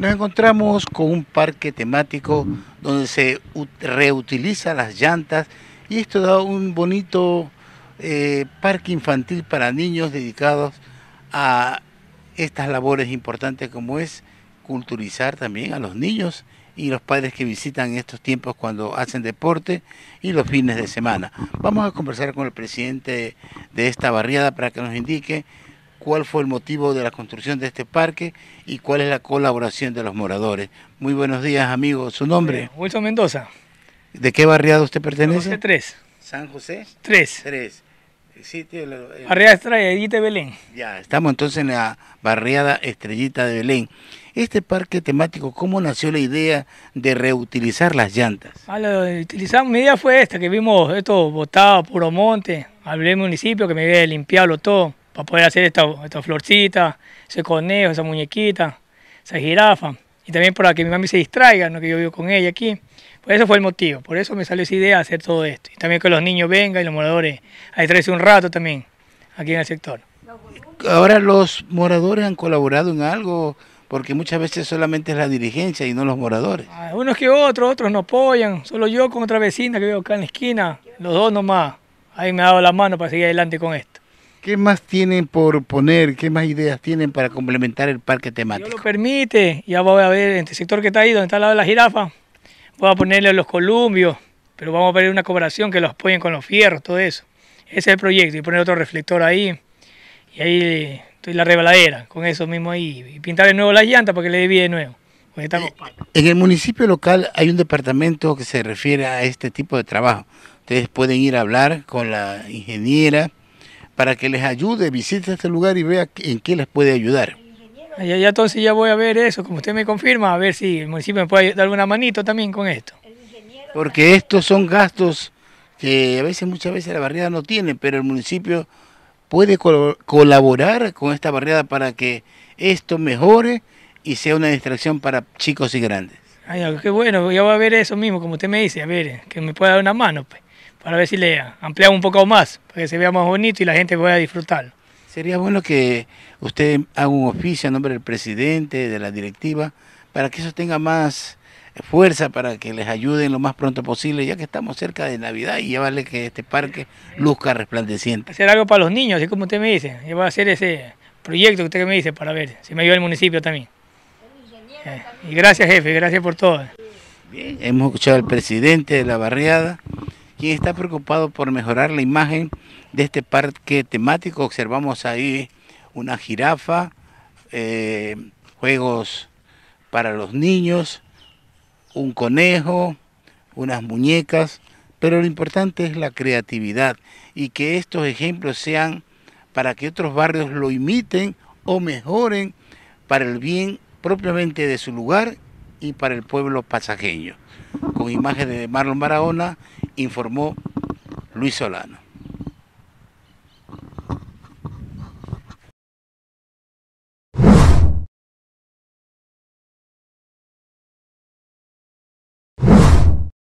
Nos encontramos con un parque temático donde se reutiliza las llantas y esto da un bonito eh, parque infantil para niños dedicados a estas labores importantes como es culturizar también a los niños y los padres que visitan estos tiempos cuando hacen deporte y los fines de semana. Vamos a conversar con el presidente de esta barriada para que nos indique cuál fue el motivo de la construcción de este parque y cuál es la colaboración de los moradores. Muy buenos días, amigos. ¿Su nombre? Wilson Mendoza. ¿De qué barriada usted pertenece? San José 3. ¿San José? 3. 3. Sitio, el... Barriada Estrellita de Belén. Ya, estamos entonces en la barriada Estrellita de Belén. Este parque temático, ¿cómo nació la idea de reutilizar las llantas? Ah, lo utilizamos, mi idea fue esta, que vimos esto botado, puro monte, hablé del municipio que me había limpiado todo para poder hacer esta, esta florcita, ese conejo, esa muñequita, esa jirafa. Y también para que mi mami se distraiga, ¿no? que yo vivo con ella aquí. Pues eso fue el motivo, por eso me salió esa idea de hacer todo esto. Y también que los niños vengan y los moradores a distraerse un rato también aquí en el sector. Ahora los moradores han colaborado en algo, porque muchas veces solamente es la dirigencia y no los moradores. Ah, unos que otros, otros no apoyan, solo yo con otra vecina que vivo acá en la esquina, los dos nomás. Ahí me ha dado la mano para seguir adelante con esto. ¿Qué más tienen por poner? ¿Qué más ideas tienen para complementar el parque temático? Dios lo permite, ya voy a ver en este sector que está ahí, donde está al lado de la jirafa, voy a ponerle los columbios, pero vamos a poner una cooperación que los apoyen con los fierros, todo eso. Ese es el proyecto, y poner otro reflector ahí, y ahí estoy la rebaladera, con eso mismo ahí, y pintar de nuevo las llantas para que le dé vida de nuevo. En el municipio local hay un departamento que se refiere a este tipo de trabajo. Ustedes pueden ir a hablar con la ingeniera, para que les ayude, visite este lugar y vea en qué les puede ayudar. Ya, ya entonces ya voy a ver eso, como usted me confirma, a ver si el municipio me puede dar una manito también con esto. Porque estos son gastos que a veces, muchas veces la barriada no tiene, pero el municipio puede colaborar con esta barriada para que esto mejore y sea una distracción para chicos y grandes. Ay, qué bueno, ya voy a ver eso mismo, como usted me dice, a ver, que me pueda dar una mano. Pues para ver si le ampliamos un poco más, para que se vea más bonito y la gente pueda disfrutar. Sería bueno que usted haga un oficio a nombre del presidente, de la directiva, para que eso tenga más fuerza, para que les ayuden lo más pronto posible, ya que estamos cerca de Navidad y llevarle que este parque luzca resplandeciente. Hacer algo para los niños, así como usted me dice, yo voy a hacer ese proyecto que usted me dice para ver si me ayuda el municipio también. Eh, y gracias jefe, gracias por todo. Bien, hemos escuchado al presidente de la barriada, quien está preocupado por mejorar la imagen de este parque temático. Observamos ahí una jirafa, eh, juegos para los niños, un conejo, unas muñecas, pero lo importante es la creatividad y que estos ejemplos sean para que otros barrios lo imiten o mejoren para el bien propiamente de su lugar y para el pueblo pasajeño. Con imagen de Marlon Barahona, informó Luis Solano.